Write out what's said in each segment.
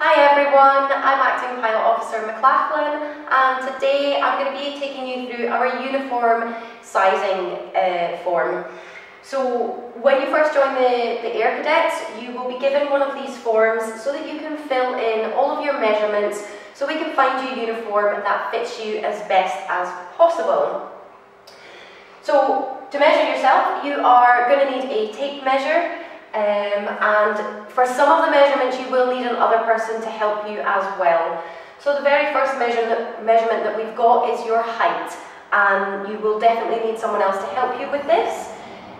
Hi everyone, I'm Acting Pilot Officer McLachlan and today I'm going to be taking you through our uniform sizing uh, form. So when you first join the, the Air Cadets, you will be given one of these forms so that you can fill in all of your measurements so we can find you a uniform that fits you as best as possible. So to measure yourself, you are going to need a tape measure um, and for some of the measurements you will need another person to help you as well. So the very first measurement, measurement that we've got is your height and you will definitely need someone else to help you with this.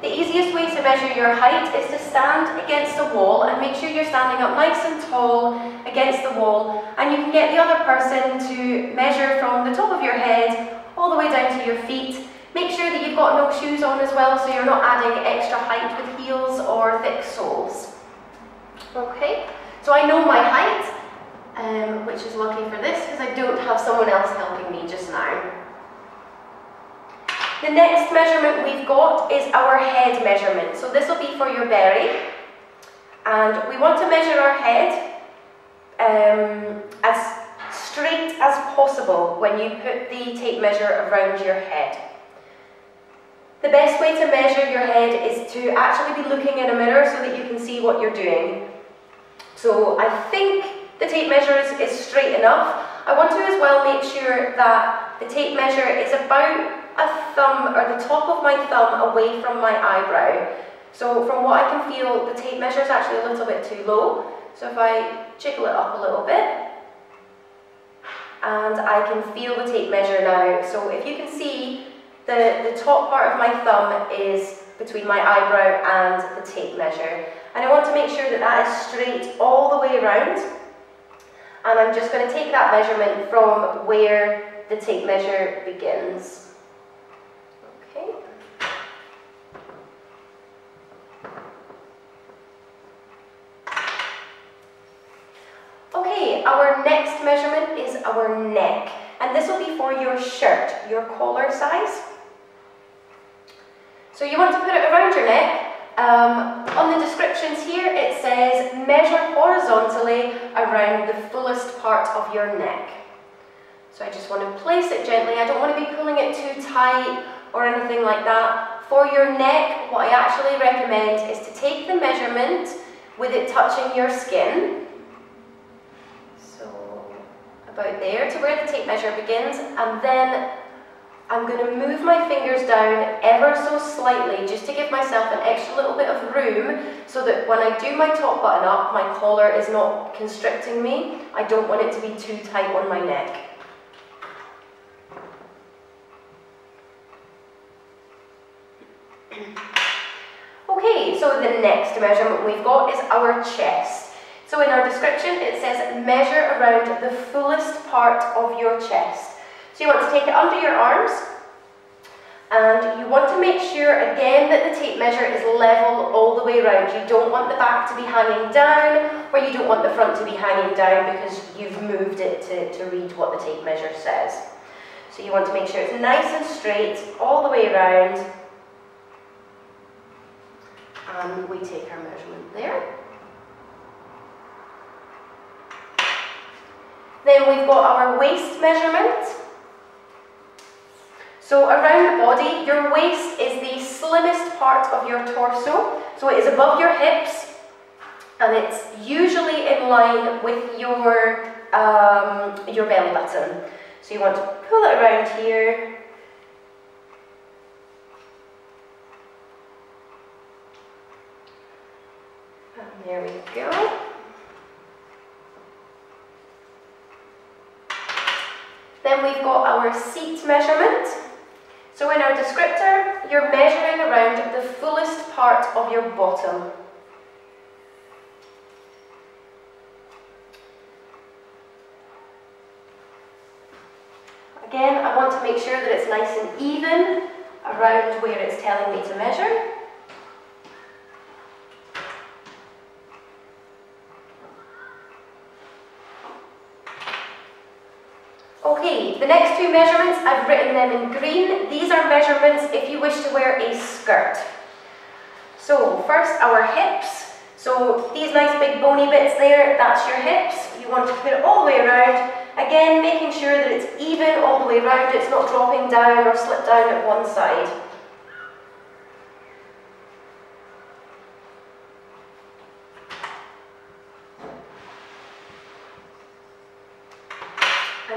The easiest way to measure your height is to stand against a wall and make sure you're standing up nice and tall against the wall and you can get the other person to measure from the top of your head all the way down to your feet Make sure that you've got no shoes on as well so you're not adding extra height with heels or thick soles. Okay, so I know my height, um, which is lucky for this because I don't have someone else helping me just now. The next measurement we've got is our head measurement. So this will be for your beret. And we want to measure our head um, as straight as possible when you put the tape measure around your head. The best way to measure your is to actually be looking in a mirror so that you can see what you're doing. So I think the tape measure is, is straight enough. I want to as well make sure that the tape measure is about a thumb or the top of my thumb away from my eyebrow. So from what I can feel, the tape measure is actually a little bit too low. So if I jiggle it up a little bit, and I can feel the tape measure now. So if you can see, the, the top part of my thumb is between my eyebrow and the tape measure. And I want to make sure that that is straight all the way around. And I'm just going to take that measurement from where the tape measure begins. Okay. Okay, our next measurement is our neck. And this will be for your shirt, your collar size. So you want to put it around your neck. Um, on the descriptions here it says measure horizontally around the fullest part of your neck. So I just want to place it gently. I don't want to be pulling it too tight or anything like that. For your neck, what I actually recommend is to take the measurement with it touching your skin. So about there to where the tape measure begins and then I'm going to move my fingers down ever so slightly just to give myself an extra little bit of room so that when I do my top button up, my collar is not constricting me. I don't want it to be too tight on my neck. Okay, so the next measurement we've got is our chest. So in our description it says measure around the fullest part of your chest. So you want to take it under your arms and you want to make sure again that the tape measure is level all the way around. You don't want the back to be hanging down or you don't want the front to be hanging down because you've moved it to, to read what the tape measure says. So you want to make sure it's nice and straight all the way around. And we take our measurement there. Then we've got our waist measurement. So around the body, your waist is the slimmest part of your torso. So it is above your hips and it's usually in line with your, um, your belly button. So you want to pull it around here. There we go. Then we've got our seat measurement. So in our descriptor, you're measuring around the fullest part of your bottom. Again, I want to make sure that it's nice and even around where it's telling me to measure. Okay, the next two measurements, I've written them in green. These are measurements if you wish to wear a skirt. So first our hips. So these nice big bony bits there, that's your hips. You want to put it all the way around. Again, making sure that it's even all the way around, it's not dropping down or slip down at one side.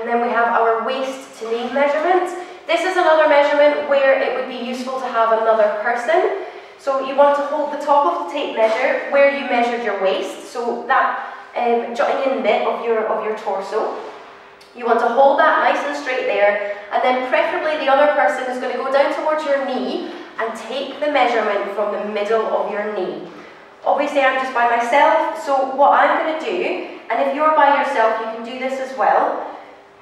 And then we have our waist to knee measurement. This is another measurement where it would be useful to have another person. So you want to hold the top of the tape measure where you measured your waist, so that um, jutting in bit of your, of your torso. You want to hold that nice and straight there, and then preferably the other person is going to go down towards your knee and take the measurement from the middle of your knee. Obviously I'm just by myself, so what I'm going to do, and if you're by yourself you can do this as well,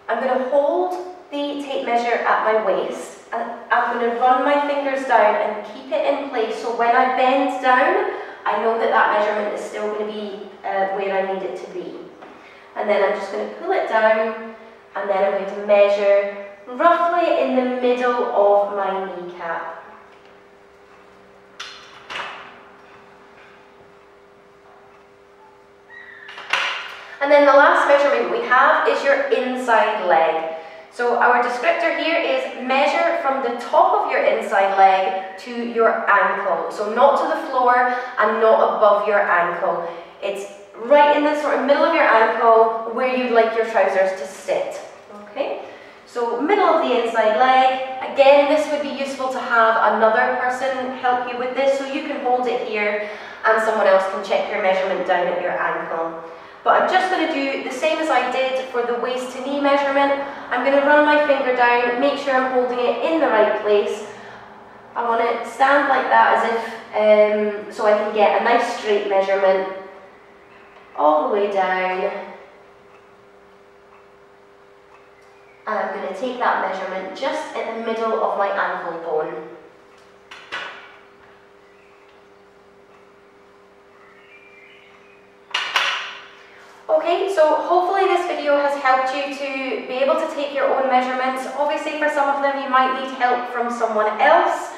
I'm going to hold the tape measure at my waist and I'm going to run my fingers down and keep it in place so when I bend down I know that that measurement is still going to be uh, where I need it to be. And then I'm just going to pull it down and then I'm going to measure roughly in the middle of my kneecap. And then the last measurement we have is your inside leg. So our descriptor here is measure from the top of your inside leg to your ankle. So not to the floor and not above your ankle. It's right in the sort of middle of your ankle where you'd like your trousers to sit. Okay? So middle of the inside leg. Again, this would be useful to have another person help you with this so you can hold it here and someone else can check your measurement down at your ankle. But I'm just going to do the same as I did for the waist to knee measurement. I'm going to run my finger down, make sure I'm holding it in the right place. I want to stand like that as if, um, so I can get a nice straight measurement all the way down. And I'm going to take that measurement just at the middle of my ankle bone. Okay, so hopefully this video has helped you to be able to take your own measurements. Obviously for some of them you might need help from someone else,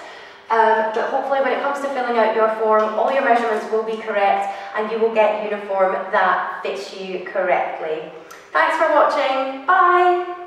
um, but hopefully when it comes to filling out your form, all your measurements will be correct and you will get uniform that fits you correctly. Thanks for watching, bye!